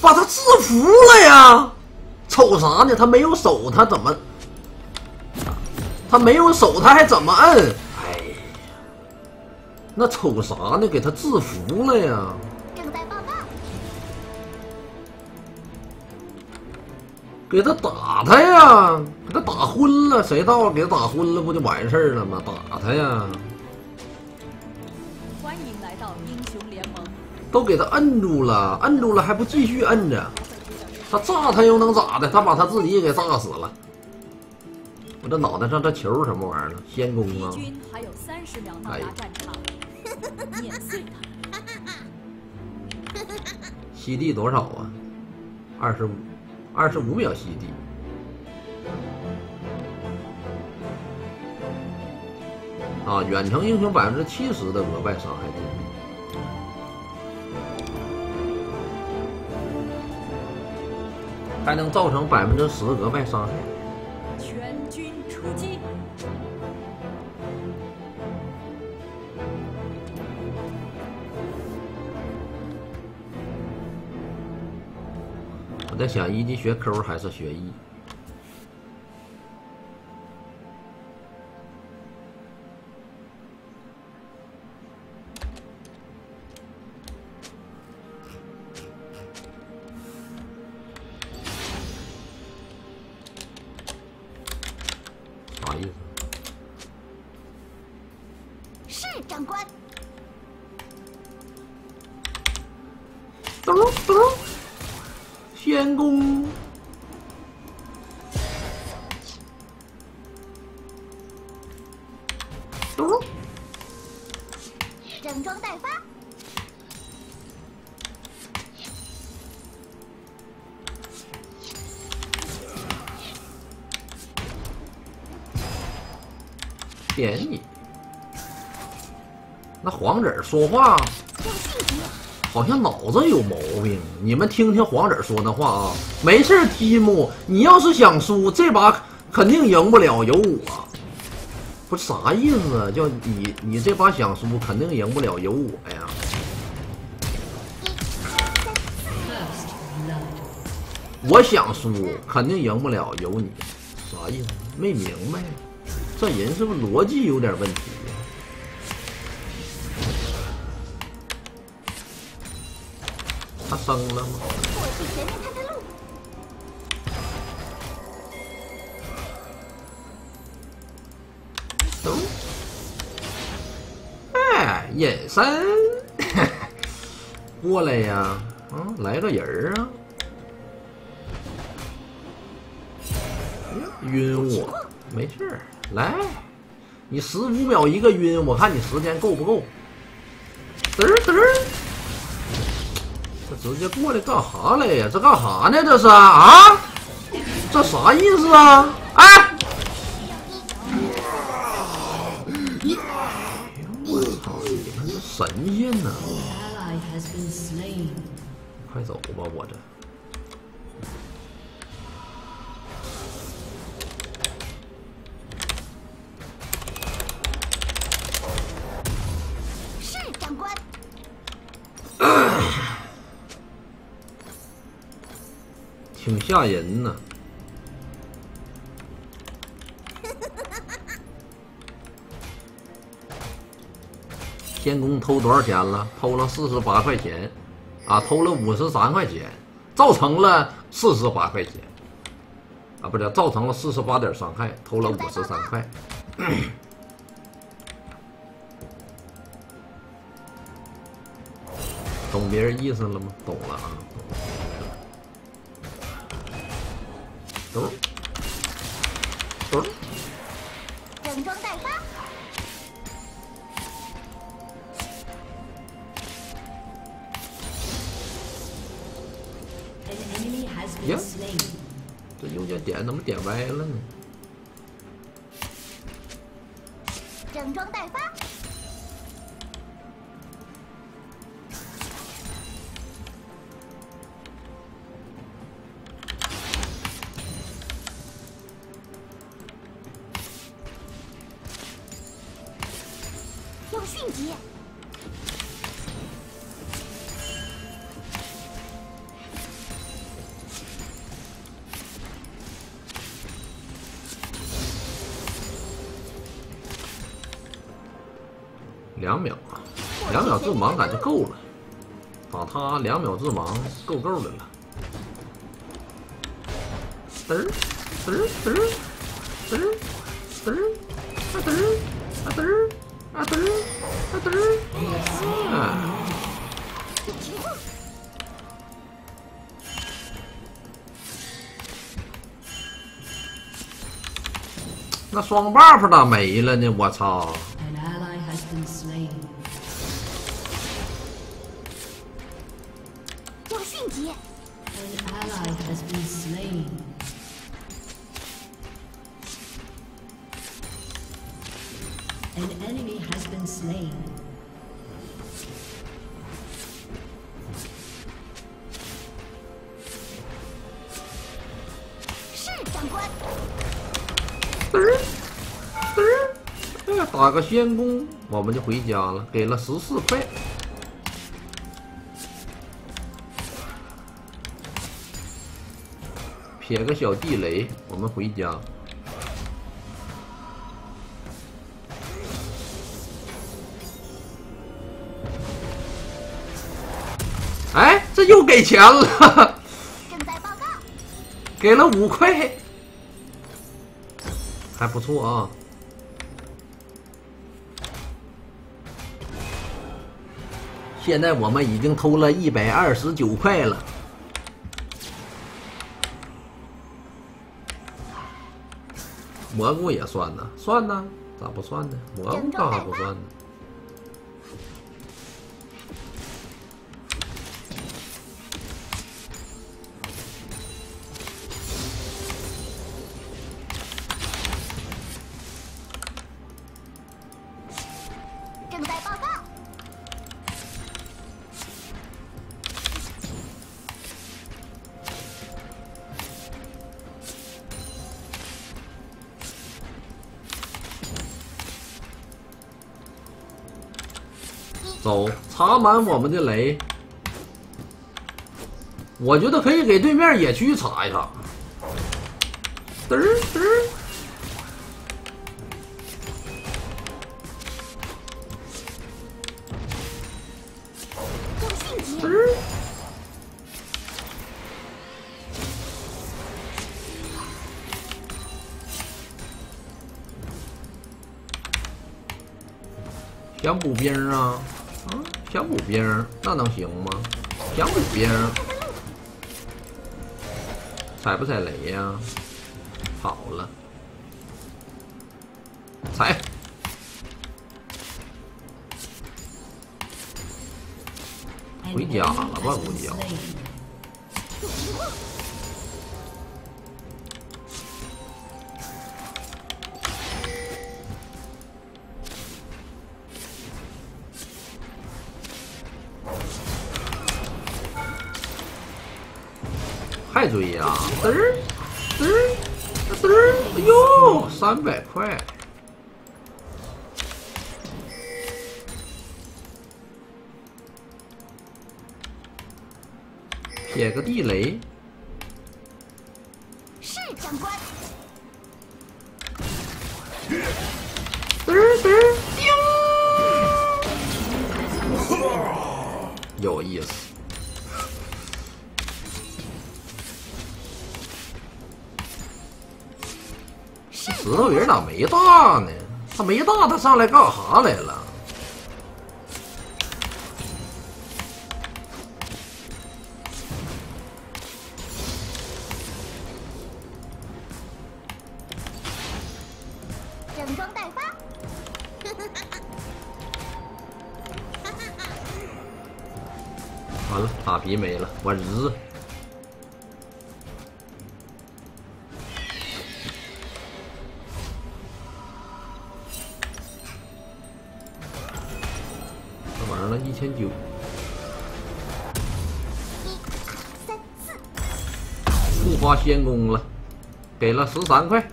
把他制服了呀！瞅啥呢？他没有手，他怎么？他没有手，他还怎么摁？哎呀，那瞅啥呢？给他制服了呀！正在报告。给他打他呀！给他打昏了，谁到了给他打昏了，不就完事儿了吗？打他呀！都给他摁住了，摁住了还不继续摁着？他炸他又能咋的？他把他自己也给炸死了。我这脑袋上这球什么玩意儿呢？仙宫啊！敌军还有三十秒到达战场，碾碎他。吸地多少啊？二十五，二十五秒吸地。啊，远程英雄百分之七十的额外伤害还能造成百分之十额外伤害。全军出击！我在想，一级学 Q 还是学 E？咚，整装待发。便宜。那黄子儿说话。好像脑子有毛病。你们听听黄子儿说那话啊，没事儿，提姆，你要是想输，这把肯定赢不了，有我。不啥意思啊？叫你你这把想输，肯定赢不了，有我呀。我想输，肯定赢不了，有你，啥意思？没明白，这人是不是逻辑有点问题、他生了吗？哎，隐身，过来呀！啊，来个人儿啊！晕我，没事儿，来，你十五秒一个晕，我看你时间够不够。嘚儿嘚儿，这直接过来干哈来呀？这干哈呢？这是啊？这啥意思啊？哎！神仙呐！ally has been slain. 快走吧，我这。是长官。挺吓人呐。天宫偷多少钱了？偷了四十八块钱，啊，偷了五十三块钱，造成了四十八块钱，啊，不是，造成了四十八点伤害，偷了五十三块。懂别人意思了吗？懂了啊。点歪了呢？整装待发。两秒致盲感觉够了，打他两秒致盲够够的了。嘚儿嘚儿嘚儿嘚儿嘚儿啊嘚儿啊嘚儿啊嘚儿啊嘚儿啊！有节奏，那双 buff 咋没了呢？我操！个先攻，我们就回家了，给了十四块。撇个小地雷，我们回家。哎，这又给钱了，正在报告，给了五块，还不错啊。现在我们已经偷了一百二十九块了。蘑菇也算呢，算呢，咋不算呢？蘑菇干啥不算呢？走，插满我们的雷。我觉得可以给对面野区插一插。嘚儿嘚儿，要迅捷，嘚儿。想补兵啊？啊，想补兵，那能行吗？小补兵，踩不踩雷呀、好了，踩。回家了吧估计要还追呀、嘚儿嘚儿嘚儿，哎呦，三百块！撇个地雷，没大呢？他没大，他上来干啥来了？整装待发，完了，塔皮没了，我日！千九，一、三、四，触发先攻了，给了十三块，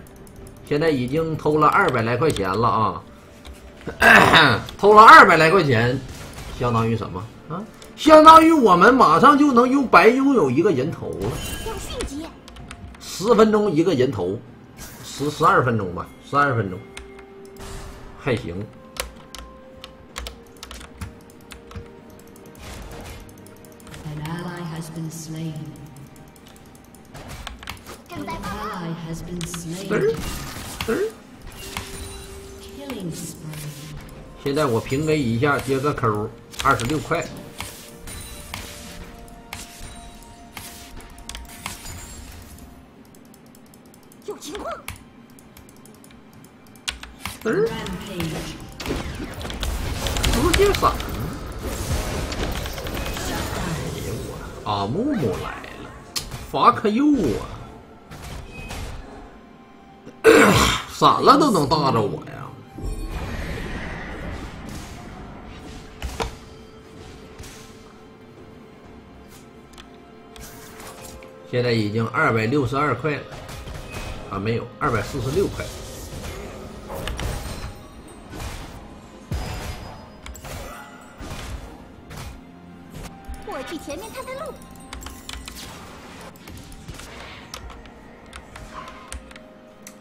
现在已经偷了二百来块钱了啊！偷了二百来块钱，相当于什么啊？相当于我们马上就能拥白拥有一个人头了。要迅捷，十分钟一个人头，十十二分钟吧，十二分钟，还行。been slain. 正 An 在报告。 ally has been 嘚儿 slain. 嘚儿。 Killing spree. 现在我平 A 一下接个扣，二十六块。 法克佑啊！闪了都能打着我呀！现在已经二百六十二块了，啊，没有，二百四十六块。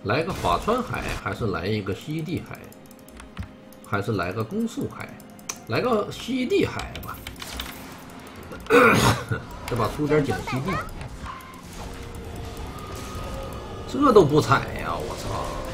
来个法穿海，还是来一个西地海，还是来个攻速海？来个西地海吧，这把出点景西地，这都不踩呀！我操！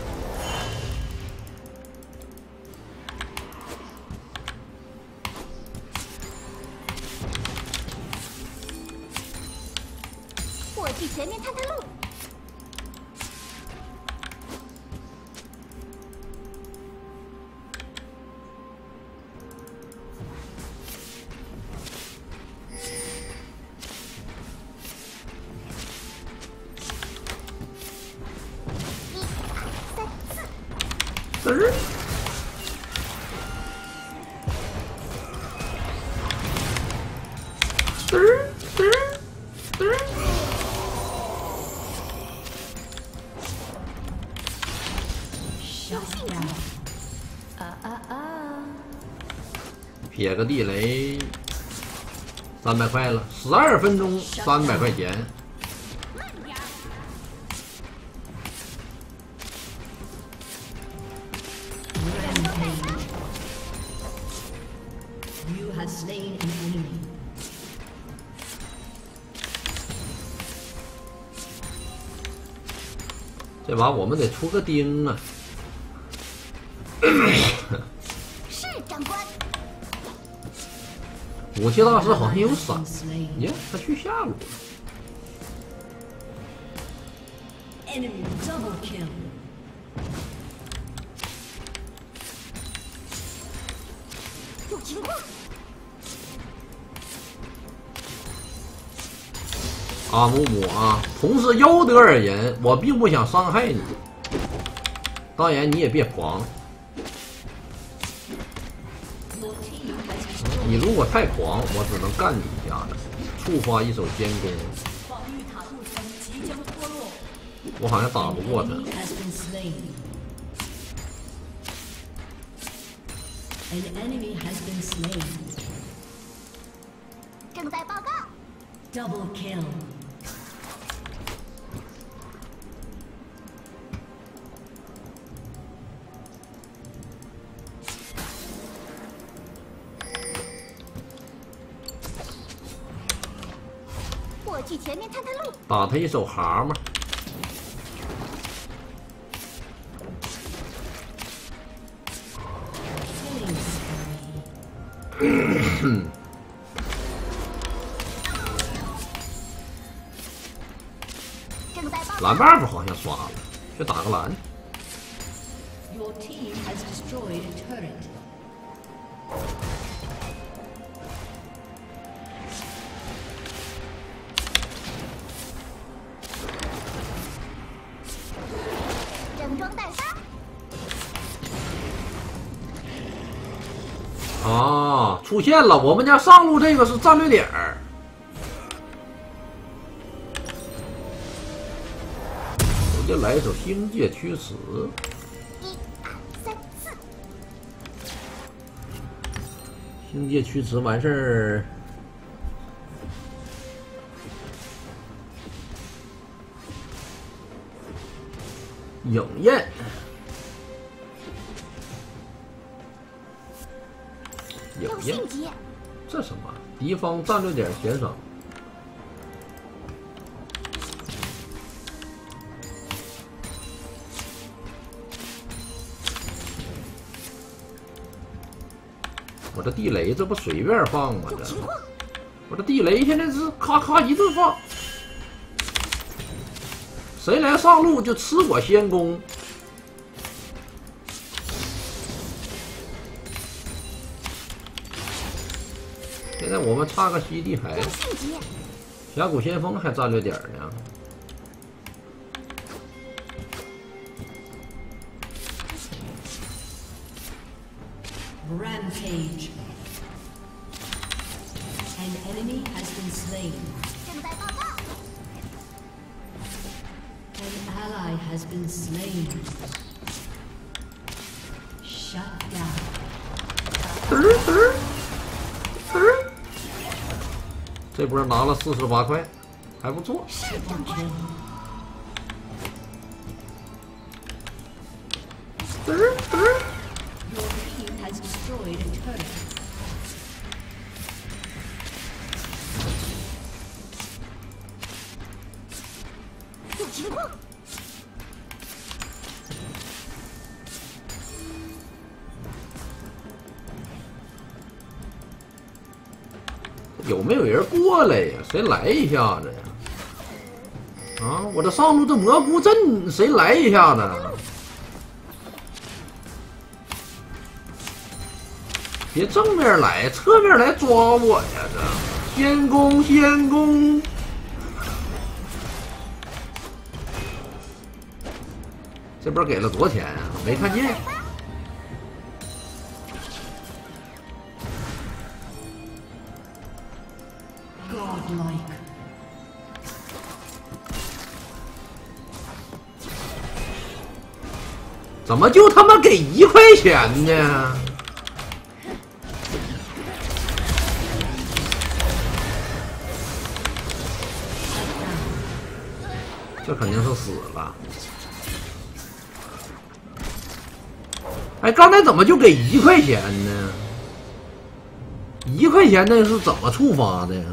撇个地雷，三百块了，十二分钟三百块钱。这把我们得出个钉啊！是长官，武器大师好像有闪.耶，他去下路了。有情况，啊木木啊，同是优德尔人，我并不想伤害你。当然，你也别狂。你如果太狂，我只能干你一下了。触发一手监工，我好像打不过他。正在报告，double kill。打他一手蛤蟆，啊，出现了！我们家上路这个是战略点儿。我就来一首《星界驱驰》。星界驱驰完事儿，影焰，信级。这什么？敌方战略点悬赏。我这地雷这不随便放吗？这，我这地雷现在是咔咔一顿放，谁来上路就吃我先攻，现在我们差个西地海，有迅捷，峡谷先锋还战略点呢。Rampage. An enemy has been slain. 正在报告。An ally has been slain. Shut down. 这波拿了四十八块，还不错。有情况？有没有人？过来呀？谁来一下子呀？啊，我这上路这蘑菇阵，谁来一下子？别正面来，侧面来抓我呀！这先攻先攻，这波给了多少钱啊？没看见。怎么就他妈给一块钱呢？这肯定是死了。哎，刚才怎么就给一块钱呢？一块钱那是怎么触发的呀？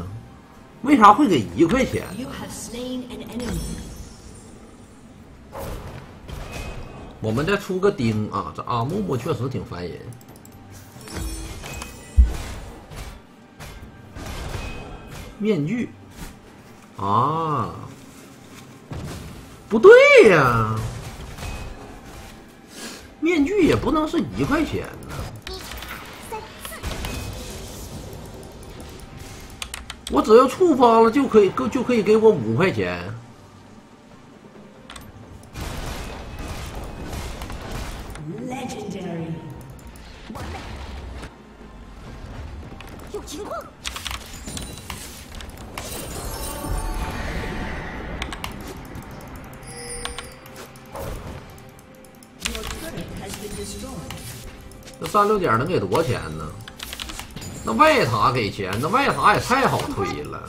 为啥会给一块钱？我们再出个丁啊！这阿木木确实挺烦人。面具啊，不对呀，面具也不能是一块钱呢。我只要触发了就可以，就可以给我五块钱。Legendary. 有情况，Your turret has been destroyed. 这三六点能给多少钱呢？那外塔给钱，那外塔也太好推了。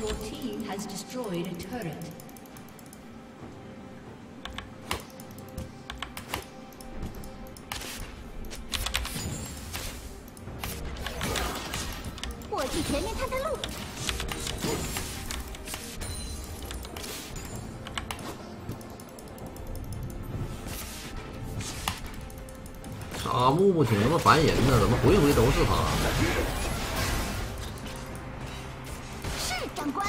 Your team has destroyed a turret. 木挺他妈烦人呢，怎么回回都是他？是长官，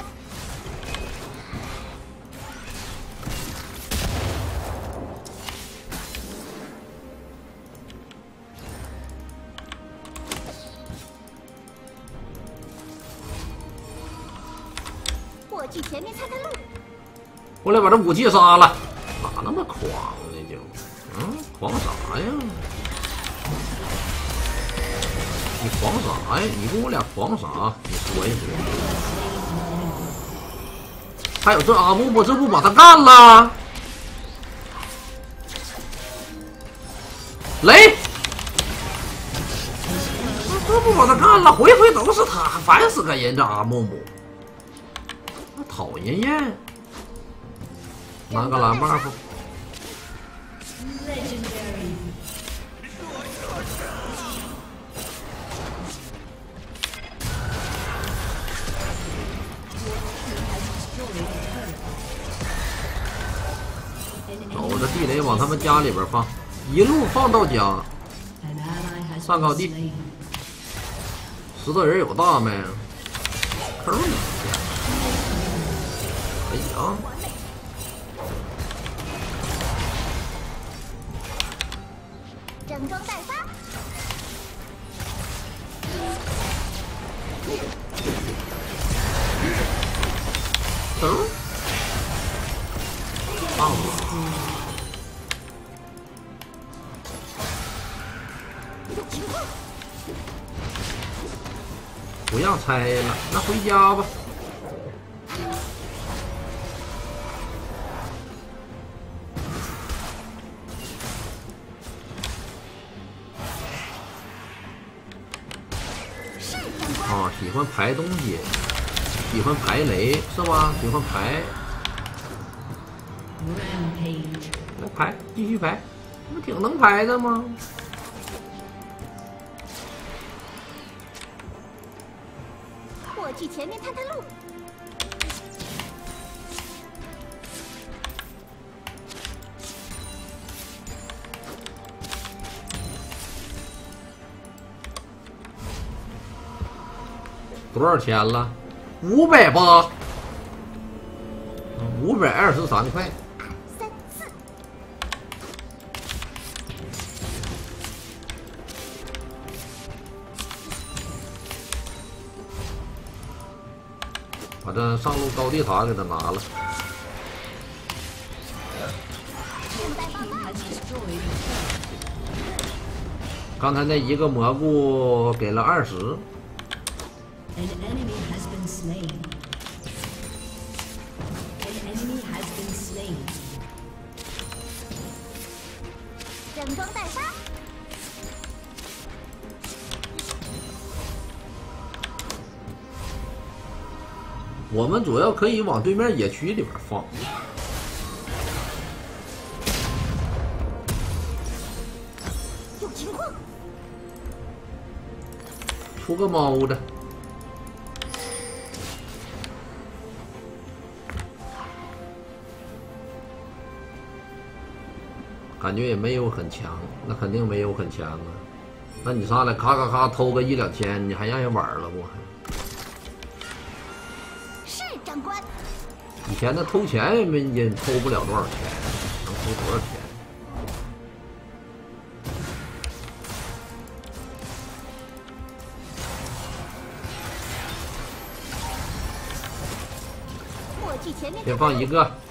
我去前面探探路。过来把这武器杀了，啥呀？你跟我俩狂啥？你说一说。还有这阿木木，这不把他干了？雷！这不把他干了？回回都是他，烦死个人！这阿木木，讨人厌。拿个蓝 buff，往他们家里边放，一路放到家。上高地，石头人有大没？抠你一下，了，那回家吧。啊，喜欢排东西，喜欢排雷是吧？喜欢排，来排，继续排，不挺能排的吗？去前面探探路。多少钱了？五百八，五百二十三块。把这上路高地塔给他拿了。刚才那一个蘑菇给了二十。我们主要可以往对面野区里边放。有情况，出个猫的，感觉也没有很强，那肯定没有很强啊。那你上来咔咔咔偷个一两千，你还让人玩了不？以前他偷钱也没也偷不了多少钱，能偷多少钱？先。放一个。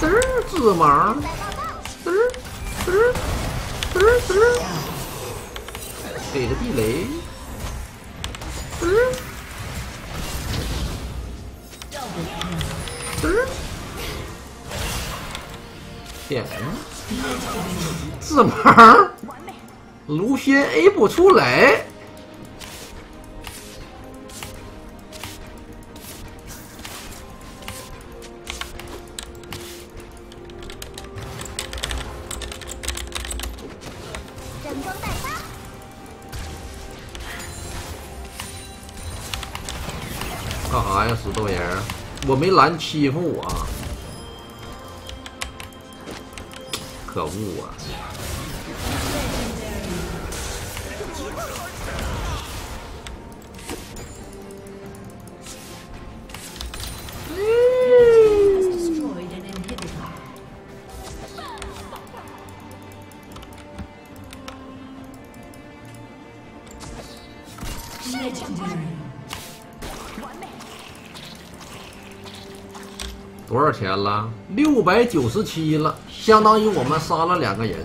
嘚儿芝麻，嘚儿嘚儿嘚儿嘚儿，给个地雷，嘚儿嘚儿，点芝麻，卢仙 A 不出来。我没蓝欺负我，可恶啊。钱了？六百九十七了，相当于我们杀了两个人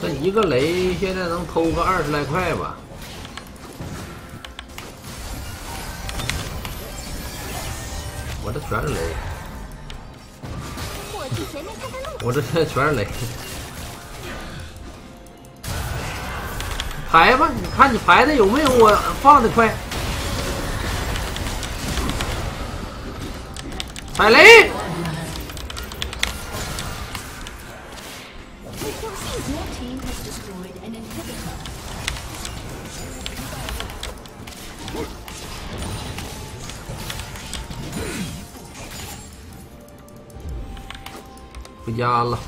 这一个雷现在能偷个二十来块吧。我这全是雷，我去前面看看路。我这现在全是雷。排吧，你看你排的有没有我放的快？踩雷！压了。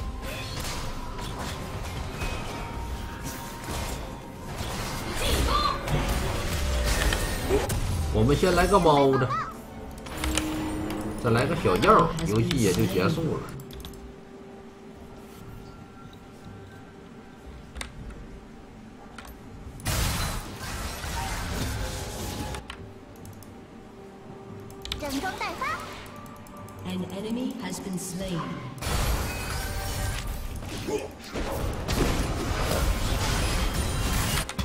我们先来个猫的，再来个小药，游戏也就结束了。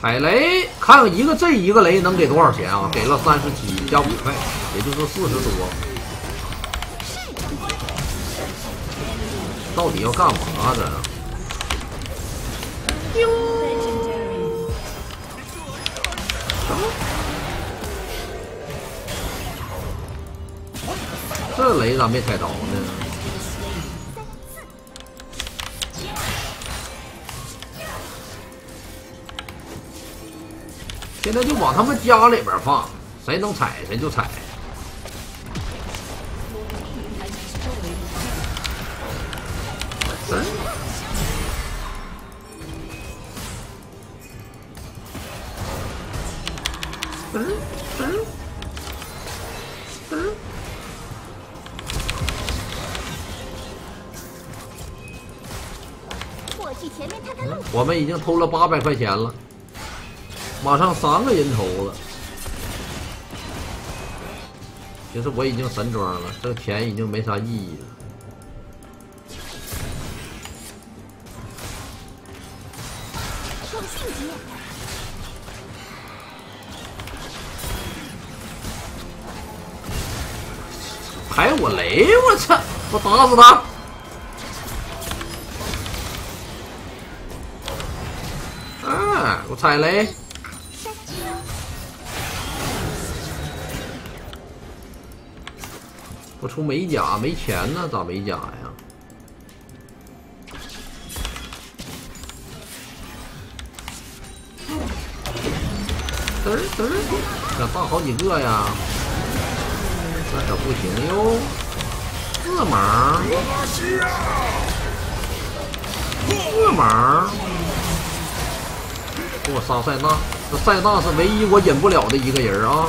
踩雷，看看一个这一个雷能给多少钱啊？给了三十七加五块，也就是四十多。到底要干嘛的？Legendary. 这雷咋没踩着呢？现在就往他们家里边放，谁能踩谁就踩。嗯嗯嗯嗯我去前面看看路。我们已经偷了八百块钱了，马上三个人头了。其实我已经神装了，这个钱已经没啥意义了。有迅捷，排我雷，我操！我打死他！啊！我踩雷，我出美甲没钱呢，咋美甲呀？嘚儿嘚儿，这放好几个呀，那可不行哟。四毛，四毛，给我杀塞纳，这塞纳是唯一我忍不了的一个人啊！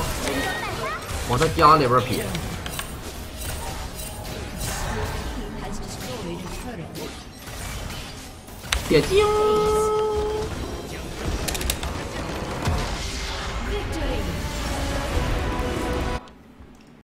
往他家里边撇。点击